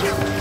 you